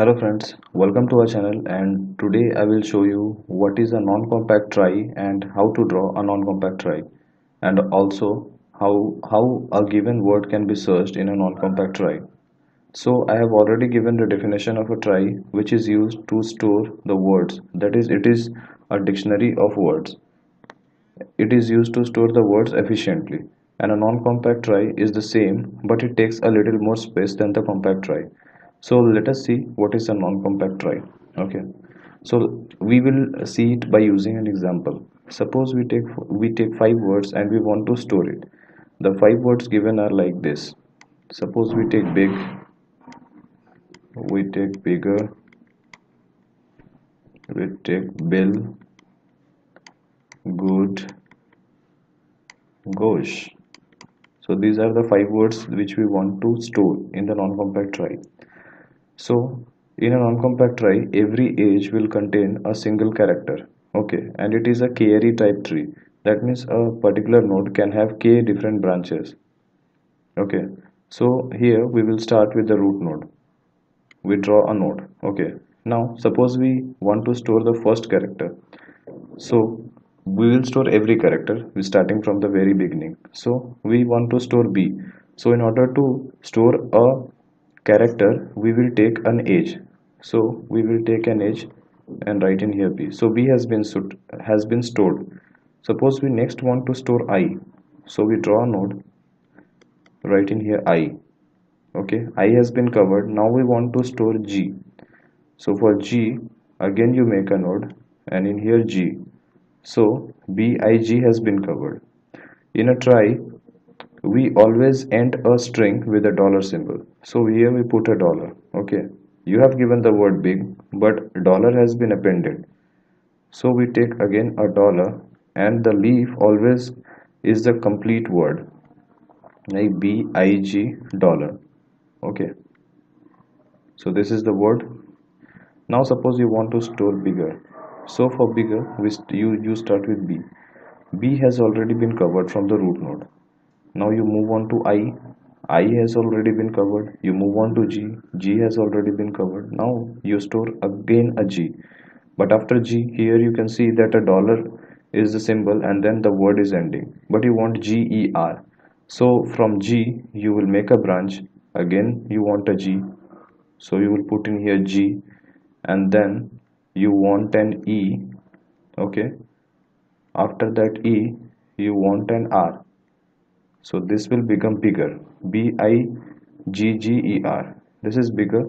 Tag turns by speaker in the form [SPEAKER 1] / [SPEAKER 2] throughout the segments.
[SPEAKER 1] Hello friends, welcome to our channel and today I will show you what is a non-compact trie and how to draw a non-compact trie and also how, how a given word can be searched in a non-compact trie. So I have already given the definition of a trie which is used to store the words that is it is a dictionary of words. It is used to store the words efficiently and a non-compact trie is the same but it takes a little more space than the compact trie so let us see what is a non-compact trie okay? So we will see it by using an example. Suppose we take we take five words and we want to store it. The five words given are like this. Suppose we take big we take bigger we take bill good gosh so these are the five words which we want to store in the non-compact trie so in a non-compact trie every edge will contain a single character okay? And it is a k-ary type tree. That means a particular node can have k different branches okay? So here we will start with the root node. We draw a node okay? Now suppose we want to store the first character. So we will store every character starting from the very beginning. So we want to store b. So in order to store a character we will take an edge. So we will take an edge and write in here b. So b has been has been stored. Suppose we next want to store i. So we draw a node write in here i. Okay i has been covered. Now we want to store g. So for g again you make a node and in here g. So big has been covered. In a trie we always end a string with a dollar symbol so here we put a dollar okay? You have given the word big but dollar has been appended. So we take again a dollar and the leaf always is the complete word like big dollar okay? So this is the word. Now suppose you want to store bigger. So for bigger you you start with b. B has already been covered from the root node. Now you move on to i i has already been covered. You move on to g. G has already been covered. Now you store again a g. But after g here you can see that a dollar is the symbol and then the word is ending. But you want g e r. So from g you will make a branch. Again you want a g. So you will put in here g. And then you want an e. Okay? After that e you want an r so this will become bigger. B i g g e r. This is bigger.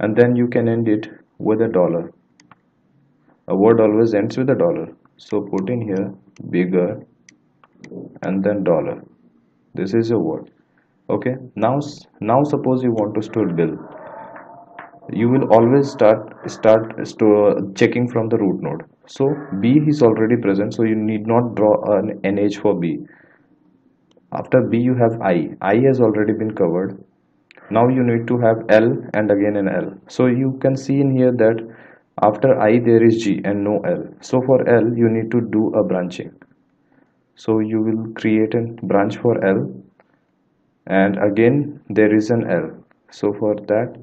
[SPEAKER 1] And then you can end it with a dollar. A word always ends with a dollar. So put in here bigger and then dollar. This is a word. Okay? Now now suppose you want to store bill. You will always start start store checking from the root node. So b is already present so you need not draw an nh for b after b you have i. I has already been covered. Now you need to have l and again an l. So you can see in here that after i there is g and no l. So for l you need to do a branching. So you will create a branch for l and again there is an l. So for that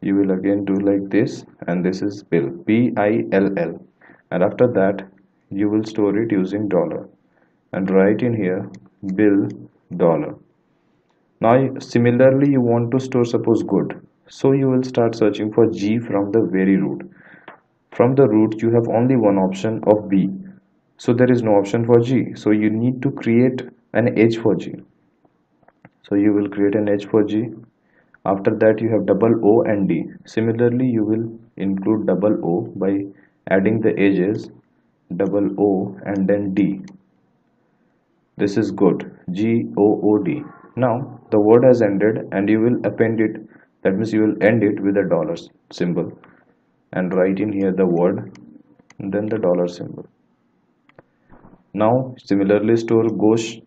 [SPEAKER 1] you will again do like this and this is bill b i l l. And after that you will store it using dollar. And write in here bill dollar. Now similarly you want to store suppose good. So you will start searching for g from the very root. From the root you have only one option of b. So there is no option for g. So you need to create an h for g. So you will create an h for g. After that you have double o and d. Similarly you will include double o by adding the edges double o and then d this is good. G o o d. Now the word has ended and you will append it. That means you will end it with a dollar symbol. And write in here the word then the dollar symbol. Now similarly store gosh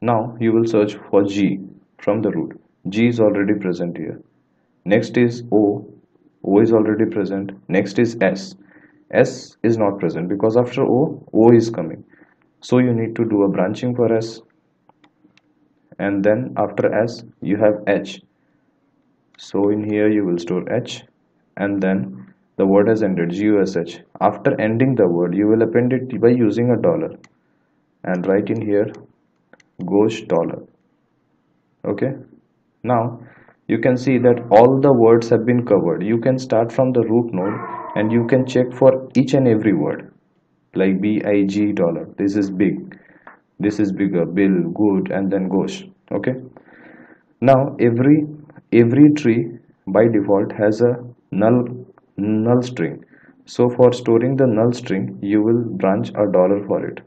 [SPEAKER 1] now you will search for g from the root. G is already present here. Next is o. O is already present. Next is s. S is not present because after o o is coming so you need to do a branching for s. And then after s you have h. So in here you will store h. And then the word has ended gush after ending the word you will append it by using a dollar. And write in here gosh dollar. Okay? Now you can see that all the words have been covered. You can start from the root node and you can check for each and every word like big dollar. This is big. This is bigger. Bill good and then gosh okay? Now every every tree by default has a null null string. So for storing the null string you will branch a dollar for it.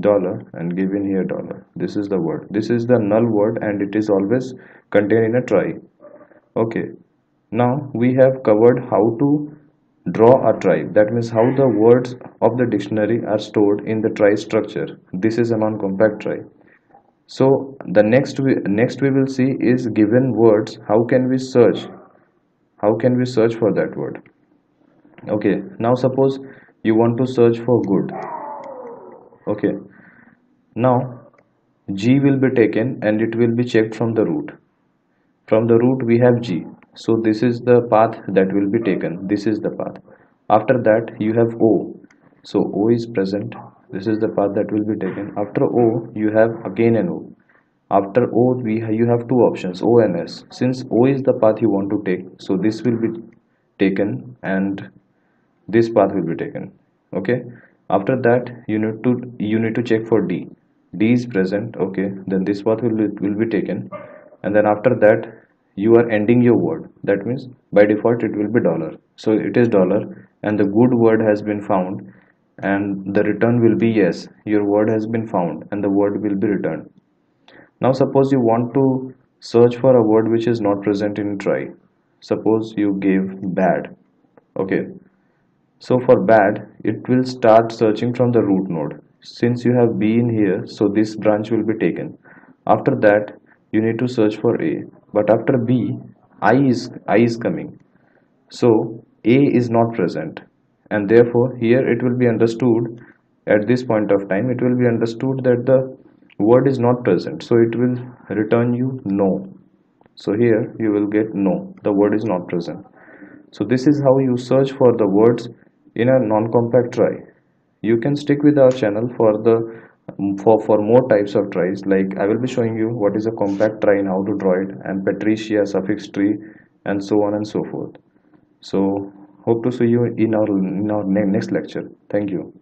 [SPEAKER 1] Dollar and give in here dollar. This is the word. This is the null word and it is always contained in a trie okay. Now we have covered how to draw a trie that means how the words of the dictionary are stored in the trie structure. This is a non-compact trie so the next we next we will see is given words. How can we search? How can we search for that word? Okay now suppose you want to search for good. Okay now g will be taken and it will be checked from the root. From the root we have g so this is the path that will be taken. This is the path. After that you have o. So o is present. This is the path that will be taken. After o you have again an o. After o we you have two options o and s. Since o is the path you want to take so this will be taken and this path will be taken. Okay? After that you need to you need to check for d. D is present. Okay? Then this path will, will be taken. And then after that you are ending your word. That means by default it will be dollar. So it is dollar and the good word has been found and the return will be yes. Your word has been found and the word will be returned. Now suppose you want to search for a word which is not present in trie suppose you gave bad. Okay. So for bad it will start searching from the root node. Since you have b in here so this branch will be taken. After that you need to search for a but after b i is i is coming. So a is not present. And therefore here it will be understood at this point of time it will be understood that the word is not present. So it will return you no. So here you will get no. The word is not present. So this is how you search for the words in a non-compact trie you can stick with our channel for the Um, for for more types of tries like i will be showing you what is a compact trie and how to draw it and patricia suffix tree and so on and so forth. So hope to see you in our in our next lecture. Thank you